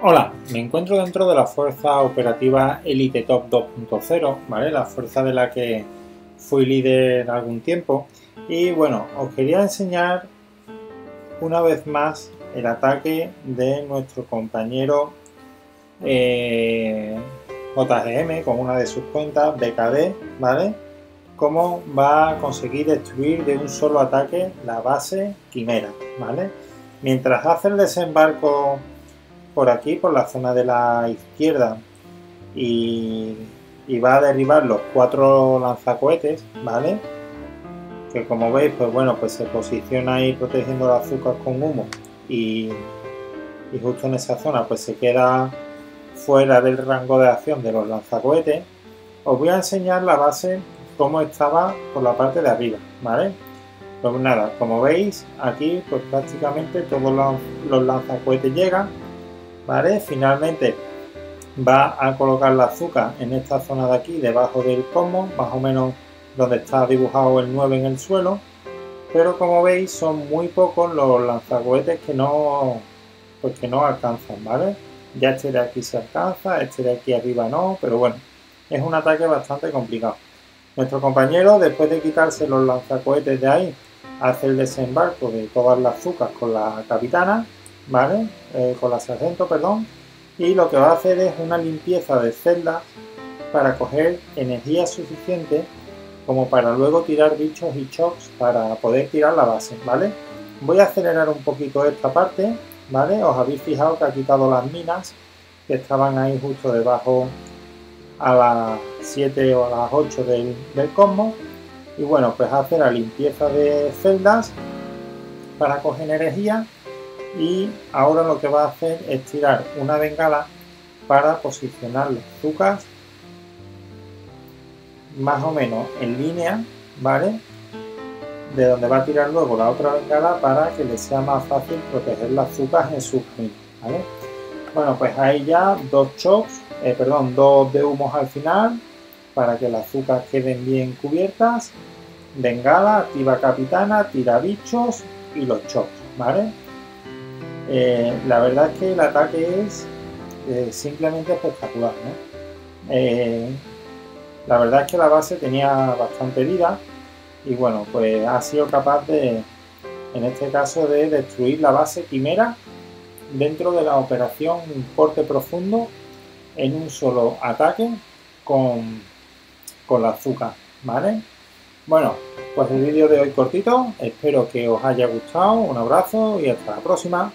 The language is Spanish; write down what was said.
Hola, me encuentro dentro de la fuerza operativa Elite Top 2.0, ¿vale? La fuerza de la que fui líder algún tiempo. Y bueno, os quería enseñar una vez más el ataque de nuestro compañero eh, JGM con una de sus cuentas, BKD, ¿vale? Cómo va a conseguir destruir de un solo ataque la base Quimera, ¿vale? Mientras hace el desembarco por aquí, por la zona de la izquierda y, va a derribar los cuatro lanzacohetes, ¿vale? Que como veis, pues bueno, pues se posiciona ahí protegiendo el azúcar con humo y, justo en esa zona pues se queda fuera del rango de acción de los lanzacohetes. Os voy a enseñar la base cómo estaba por la parte de arriba, ¿vale? Pues nada, como veis, aquí pues prácticamente todos los lanzacohetes llegan Finalmente va a colocar la azúcar en esta zona de aquí, debajo del combo, más o menos donde está dibujado el 9 en el suelo. Pero como veis son muy pocos los lanzacohetes que no, pues que no alcanzan, ¿vale? Ya este de aquí se alcanza, este de aquí arriba no, pero bueno, es un ataque bastante complicado. Nuestro compañero, después de quitarse los lanzacohetes de ahí, hace el desembarco de todas las azúcar con la capitana ¿vale? Eh, con la sargento, perdón. Y lo que va a hacer es una limpieza de celdas para coger energía suficiente como para luego tirar bichos y shocks para poder tirar la base, ¿vale? Voy a acelerar un poquito esta parte, ¿vale? Os habéis fijado que ha quitado las minas que estaban ahí justo debajo a las 7 o a las 8 del, del cosmos. Y bueno, pues hace la limpieza de celdas para coger energía y ahora lo que va a hacer es tirar una bengala para posicionar los azúcar más o menos en línea, ¿vale? De donde va a tirar luego la otra bengala para que le sea más fácil proteger las azúcar en su camino, ¿vale? Bueno, pues ahí ya dos chocks, eh, perdón, dos de humos al final para que las azúcar queden bien cubiertas. Bengala, activa capitana, tira bichos y los chocks, ¿vale? Eh, la verdad es que el ataque es eh, simplemente espectacular. Eh, la verdad es que la base tenía bastante vida y bueno, pues ha sido capaz de, en este caso, de destruir la base quimera dentro de la operación Porte Profundo en un solo ataque con, con la azúcar, ¿vale? Bueno, pues el vídeo de hoy cortito, espero que os haya gustado, un abrazo y hasta la próxima.